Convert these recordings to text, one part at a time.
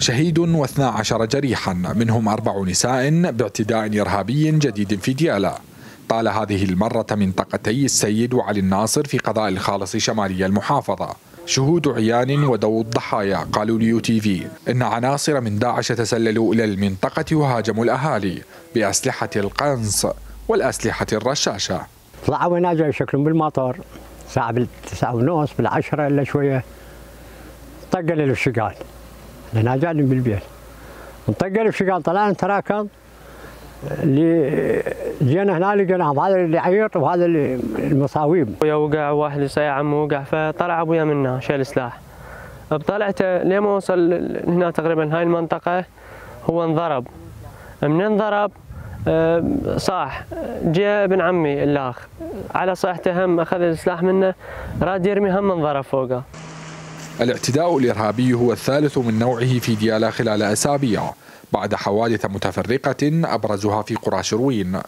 شهيد واثنا عشر جريحا منهم أربع نساء باعتداء إرهابي جديد في ديالا. طال هذه المرة منطقتي السيد وعلي الناصر في قضاء الخالص شمالي المحافظة. شهود عيان وذوو الضحايا قالوا ليو تي في. إن عناصر من داعش تسللوا إلى المنطقة وهاجموا الأهالي بأسلحة القنص والأسلحة الرشاشة. طلعوا هنا يشكلون بالمطار. الساعة بالتسعة ونص بالعشرة إلا شوية. طقل الفشقال هنا قاعدين بالبيت. نطقل الفشقال طلعنا نتراكض اللي جينا هنا لقيناهم هذا اللي يعيط وهذا اللي المصاويب. أبويا وقع واحد يصيح عمي وقع فطلع أبويا منا شيل سلاح طلعت لين ما وصل هنا تقريبا هاي المنطقة هو انضرب. من انضرب آه، صاح. جاء ابن عمي الأخ. على صيحته هم أخذ السلاح منه راد يرمي هم انضرب فوقه. الاعتداء الإرهابي هو الثالث من نوعه في ديالا خلال أسابيع بعد حوادث متفرقة أبرزها في قرى شروين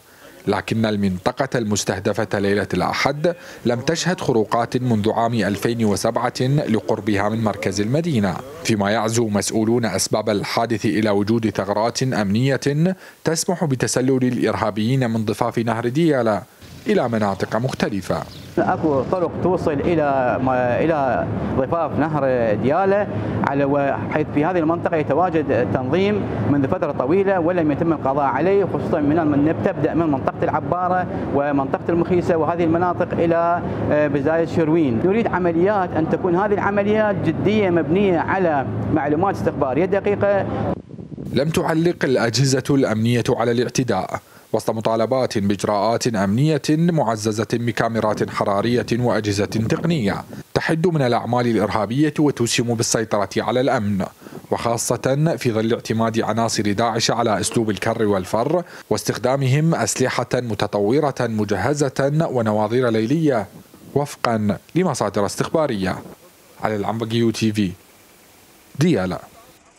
لكن المنطقة المستهدفة ليلة الأحد لم تشهد خروقات منذ عام 2007 لقربها من مركز المدينة. فيما يعزو مسؤولون أسباب الحادث إلى وجود ثغرات أمنية تسمح بتسلل الإرهابيين من ضفاف نهر ديالا. إلى مناطق مختلفة. اكو طرق توصل إلى إلى ضفاف نهر ديالة على حيث في هذه المنطقة يتواجد التنظيم منذ فترة طويلة ولم يتم القضاء عليه خصوصا من تبدأ من منطقة العبارة ومنطقة المخيسة وهذه المناطق إلى آه، بزايد شروين، نريد عمليات أن تكون هذه العمليات جدية مبنية على معلومات استخباريه دقيقة. لم تعلق الأجهزة الأمنية على الاعتداء. وسط مطالبات بإجراءات أمنية معززة بكاميرات حرارية وأجهزة تقنية تحد من الأعمال الإرهابية وتسهم بالسيطرة على الأمن وخاصة في ظل اعتماد عناصر داعش على أسلوب الكر والفر واستخدامهم أسلحة متطورة مجهزة ونواظير ليلية وفقا لمصادر استخبارية. على العنبقيو تي في. ديالا.